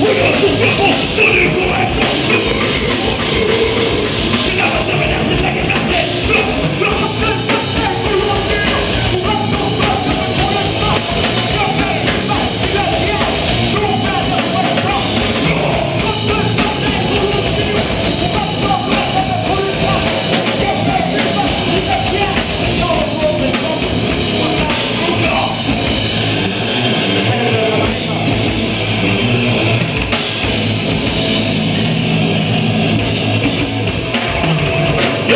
We're not